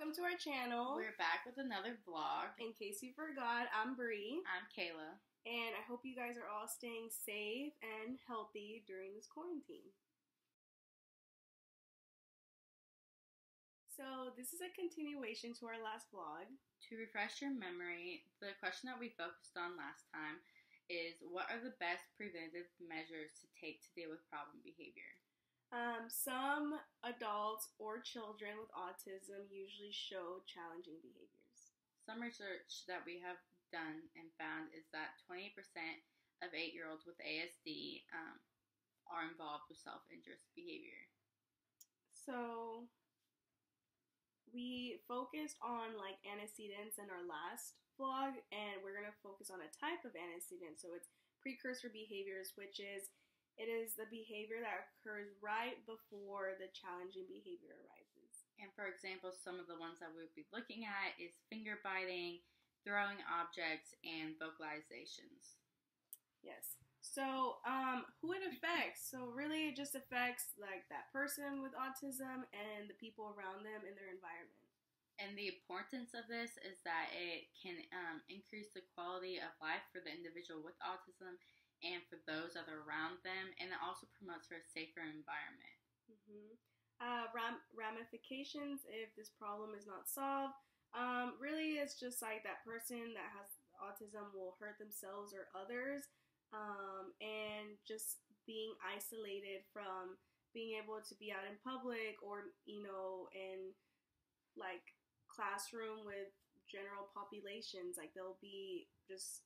welcome to our channel. We're back with another vlog. In case you forgot, I'm Bri, I'm Kayla. and I hope you guys are all staying safe and healthy during this quarantine. So, this is a continuation to our last vlog. To refresh your memory, the question that we focused on last time is what are the best preventative measures to take to deal with problem behavior? Um, some adults or children with autism usually show challenging behaviors. Some research that we have done and found is that 20% of eight year olds with ASD um, are involved with self injurious behavior. So, we focused on like antecedents in our last vlog, and we're going to focus on a type of antecedent. So, it's precursor behaviors, which is it is the behavior that occurs right before the challenging behavior arises. And for example, some of the ones that we'll be looking at is finger biting, throwing objects, and vocalizations. Yes. So, um, who it affects? So, really, it just affects like that person with autism and the people around them in their environment. And the importance of this is that it can um, increase the quality of life for the individual with autism and for those that are around them, and it also promotes for a safer environment. hmm Uh, ram- ramifications if this problem is not solved. Um, really, it's just like that person that has autism will hurt themselves or others, um, and just being isolated from being able to be out in public or you know in like classroom with general populations. Like they'll be just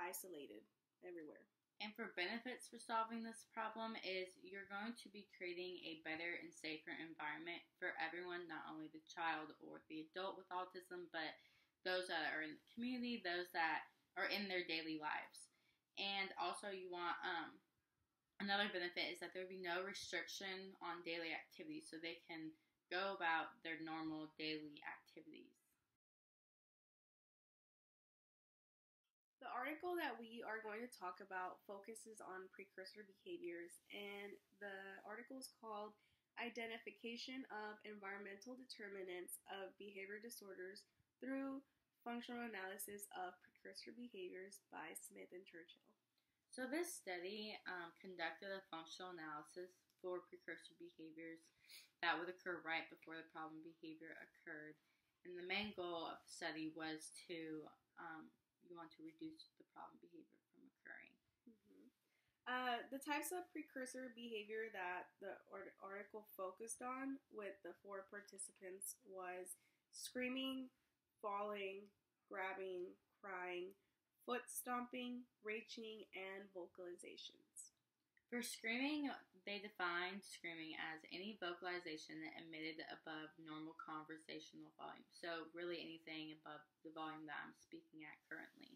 isolated everywhere. And for benefits for solving this problem is you're going to be creating a better and safer environment for everyone, not only the child or the adult with autism, but those that are in the community, those that are in their daily lives. And also, you want um, another benefit is that there will be no restriction on daily activities, so they can go about their normal daily activities. Article that we are going to talk about focuses on precursor behaviors, and the article is called Identification of Environmental Determinants of Behavior Disorders Through Functional Analysis of Precursor Behaviors by Smith and Churchill. So, this study um, conducted a functional analysis for precursor behaviors that would occur right before the problem behavior occurred. And the main goal of the study was to um, you want to reduce the problem behavior from occurring. Mhm. Uh, the types of precursor behavior that the art- article focused on with the four participants was screaming, falling, grabbing, crying, foot stomping, reaching, and vocalizations. For screaming, they defined screaming as any vocalization that emitted above normal conversational volume. So, really anything above the volume that I'm speaking at currently.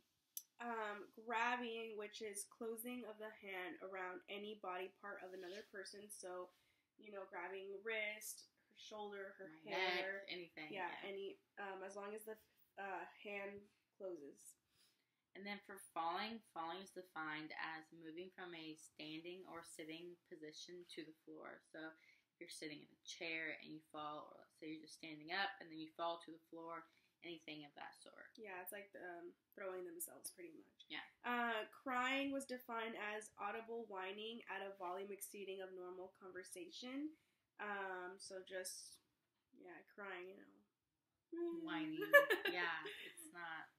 Um, grabbing, which is closing of the hand around any body part of another person. So, you know, grabbing wrist, her shoulder, her My hair. neck, anything. yeah, any um, as long as the uh, hand closes. And then for falling, falling is defined as moving from a standing or sitting position to the floor. So if you're sitting in a chair and you fall, or let's say you're just standing up and then you fall to the floor, anything of that sort. Yeah, it's like um, throwing themselves pretty much. Yeah. Uh, crying was defined as audible whining at a volume exceeding of normal conversation. Um, so just yeah, crying, you know. Whining. yeah, it's not.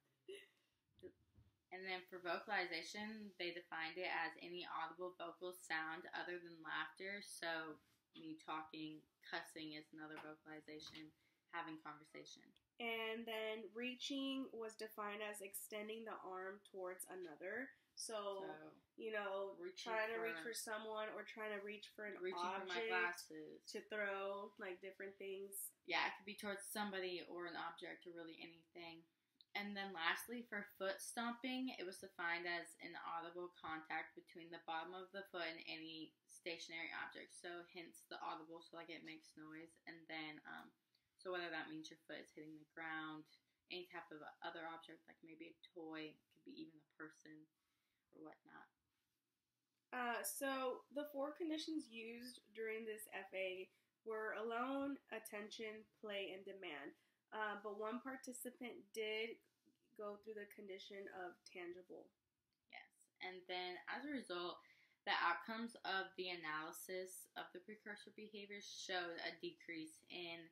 And then for vocalization, they defined it as any audible vocal sound other than laughter. So, me talking, cussing is another vocalization, having conversation. And then reaching was defined as extending the arm towards another. So, So, you know, trying to for- reach for someone or trying to reach for an for object my glasses. to throw, like different things. Yeah, it could be towards somebody or an object or really anything. And then lastly, for foot stomping, it was defined as an audible contact between the bottom of the foot and any stationary object. So hence the audible, so like it makes noise. And then, um, so whether that means your foot is hitting the ground, any type of other object, like maybe a toy, could be even a person or whatnot. Uh, so the four conditions used during this FA were alone, attention, play, and demand. Uh, but one participant did go through the condition of tangible. Yes. And then as a result, the outcomes of the analysis of the precursor behaviors showed a decrease in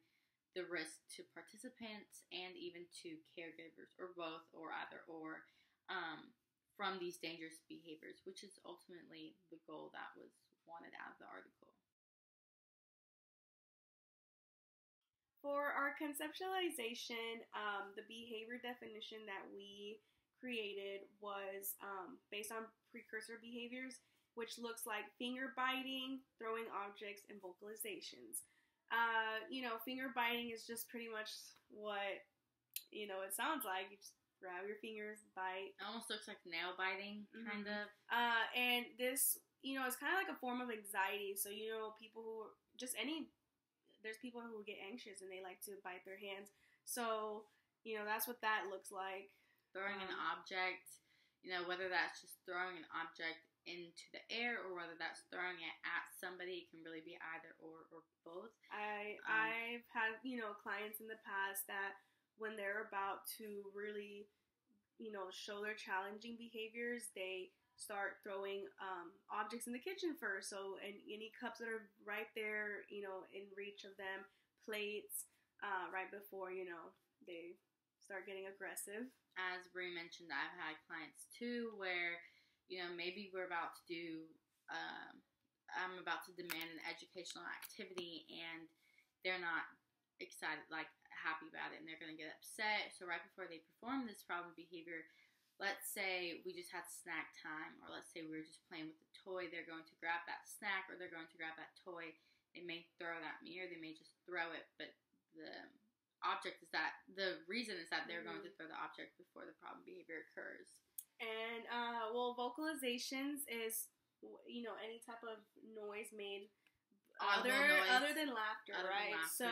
the risk to participants and even to caregivers, or both, or either or, um, from these dangerous behaviors, which is ultimately the goal that was wanted out of the article. Our conceptualization, um, the behavior definition that we created was um, based on precursor behaviors, which looks like finger biting, throwing objects, and vocalizations. Uh, you know, finger biting is just pretty much what you know it sounds like. You just grab your fingers, bite. It almost looks like nail biting, kind Mhm. of. Uh, and this, you know, it's kind of like a form of anxiety. So, you know, people who just any, there's people who get anxious and they like to bite their hands. So, you know, that's what that looks like. Throwing an Um, object, you know, whether that's just throwing an object into the air or whether that's throwing it at somebody, it can really be either or or both. I Um, I've had you know clients in the past that when they're about to really you know show their challenging behaviors, they start throwing um, objects in the kitchen first. So and any cups that are right there, you know, in reach of them, plates, uh, right before you know they start getting aggressive. as Bri mentioned, I've had clients too where, you know, maybe we're about to do, um, I'm about to demand an educational activity and they're not excited, like happy about it, and they're going to get upset. So, right before they perform this problem behavior, let's say we just had snack time, or let's say we were just playing with the toy, they're going to grab that snack or they're going to grab that toy. They may throw it at me or they may just throw it, but the object is that the reason is that they're going to throw the object before the problem behavior occurs. And uh, well, vocalizations is you know any type of noise made other noise. other than laughter, Other than right? laughter, so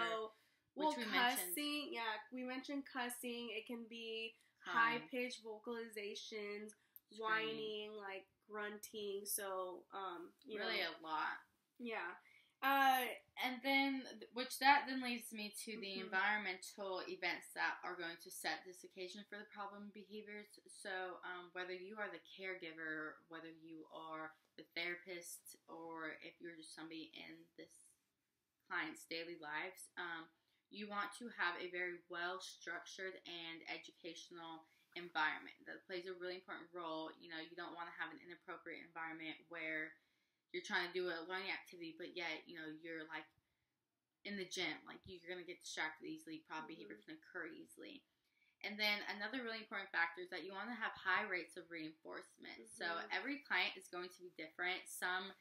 well, which we mentioned. cussing, yeah, we mentioned cussing. It can be. High pitched vocalizations, Screaming. whining, like grunting. So um, you really know, a lot. yeah. Uh, And then, which that then leads me to the Mhm. environmental events that are going to set this occasion for the problem behaviors. So, um, whether you are the caregiver, whether you are the therapist, or if you're just somebody in this client's daily lives, um, you want to have a very well structured and educational environment that plays a really important role. You know, you don't want to have an inappropriate environment where you're trying to do a learning activity, but yet, you know, you're like in the gym, like you're going to get distracted easily, problem behavior Mhm. can occur easily. And then another really important factor is that you want to have high rates of reinforcement. So Mhm. every client is going to be different. Some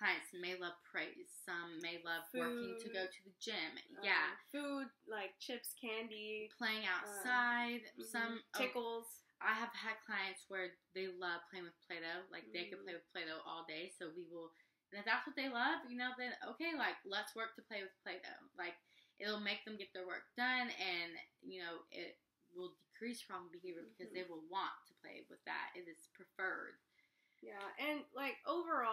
clients may love praise, some may love working to go to the gym. um, yeah, food like chips, candy, playing outside. mhm, Some oh, tickles. I have had clients where they love playing with Play-Doh. Like they could play with Play-Doh all day. So we will, and if that's what they love, you know, then okay, like let's work to play with Play-Doh. Like it'll make them get their work done, and you know it will decrease problem behavior because Mhm. they will want to play with that. It is preferred. Yeah, and like overall,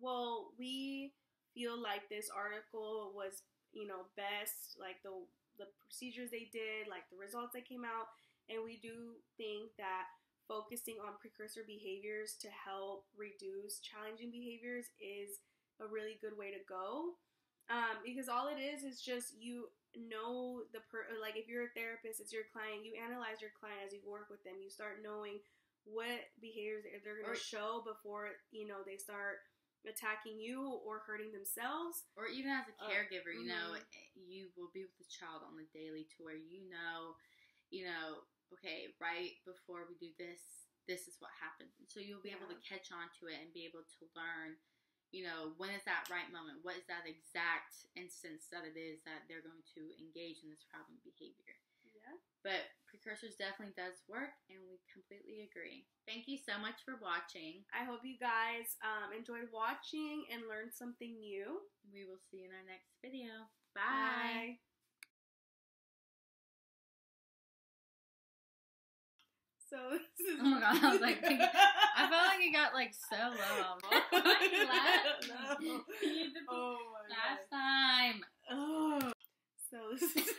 well, we feel like this article was, you know, best, like the the procedures they did, like the results that came out, and we do think that focusing on precursor behaviors to help reduce challenging behaviors is a really good way to go. Um, because all it is is just you know the per like if you're a therapist, it's your client. You analyze your client as you work with them. You start knowing what behaviors they're going to show before you know they start attacking you or hurting themselves. Or even as a Uh, caregiver, you know, mhm. you will be with the child on the daily to where you know, you know, okay, right before we do this, this is what happens. So you'll be able to catch on to it and be able to learn, you know, when is that right moment? What is that exact instance that it is that they're going to engage in this problem behavior? Yeah. But precursors definitely does work, and we completely agree. Thank you so much for watching. I hope you guys um, enjoyed watching and learned something new. We will see you in our next video. Bye. So this is Oh my God, I was like thinking- I felt like it got like so low. You? No. This Oh my last time. Oh. listen.